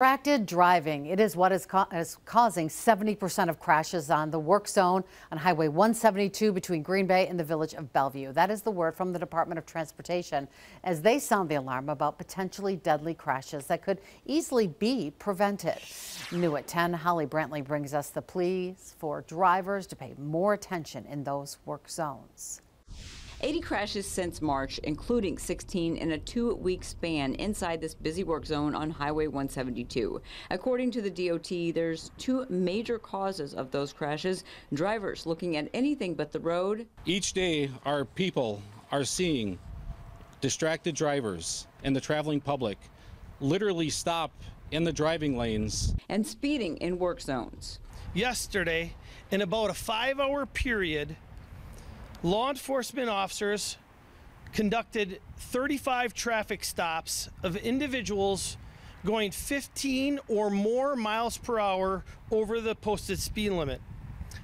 Distracted driving. It is what is, is causing 70% of crashes on the work zone on Highway 172 between Green Bay and the village of Bellevue. That is the word from the Department of Transportation as they sound the alarm about potentially deadly crashes that could easily be prevented. New at 10, Holly Brantley brings us the pleas for drivers to pay more attention in those work zones. 80 crashes since March, including 16 in a two-week span inside this busy work zone on Highway 172. According to the DOT, there's two major causes of those crashes. Drivers looking at anything but the road. Each day, our people are seeing distracted drivers and the traveling public literally stop in the driving lanes and speeding in work zones. Yesterday, in about a five-hour period, law enforcement officers conducted 35 traffic stops of individuals going 15 or more miles per hour over the posted speed limit.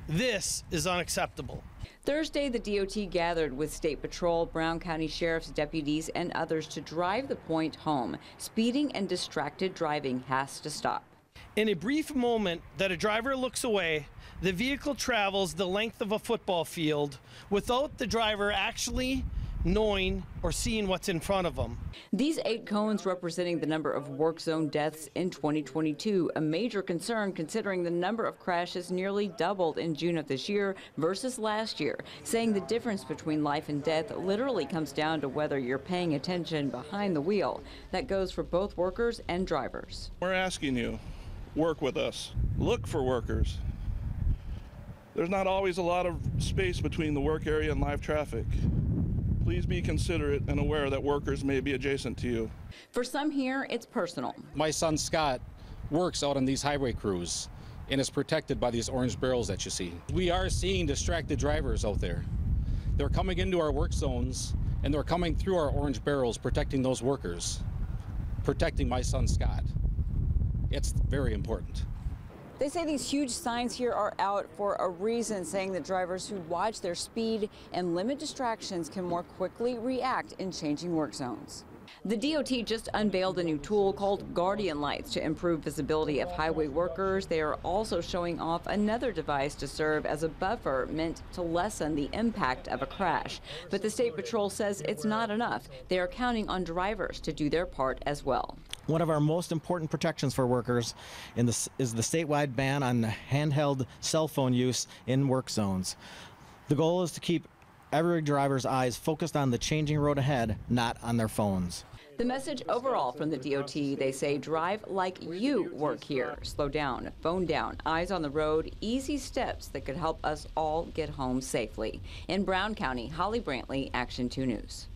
This is unacceptable. Thursday, the DOT gathered with State Patrol, Brown County Sheriff's deputies, and others to drive the point home. Speeding and distracted driving has to stop. In a brief moment that a driver looks away, the vehicle travels the length of a football field without the driver actually knowing or seeing what's in front of them. These eight cones representing the number of work zone deaths in 2022, a major concern considering the number of crashes nearly doubled in June of this year versus last year, saying the difference between life and death literally comes down to whether you're paying attention behind the wheel. That goes for both workers and drivers. We're asking you, work with us, look for workers, there's not always a lot of space between the work area and live traffic. Please be considerate and aware that workers may be adjacent to you. For some here, it's personal. My son Scott works out on these highway crews and is protected by these orange barrels that you see. We are seeing distracted drivers out there. They're coming into our work zones and they're coming through our orange barrels protecting those workers, protecting my son Scott. It's very important. They say these huge signs here are out for a reason, saying that drivers who watch their speed and limit distractions can more quickly react in changing work zones. The DOT just unveiled a new tool called Guardian Lights to improve visibility of highway workers. They are also showing off another device to serve as a buffer meant to lessen the impact of a crash. But the State Patrol says it's not enough. They are counting on drivers to do their part as well. One of our most important protections for workers the, is the statewide ban on handheld cell phone use in work zones. The goal is to keep every driver's eyes focused on the changing road ahead, not on their phones. The message overall from the DOT, they say drive like you work here. Slow down, phone down, eyes on the road, easy steps that could help us all get home safely. In Brown County, Holly Brantley, Action 2 News.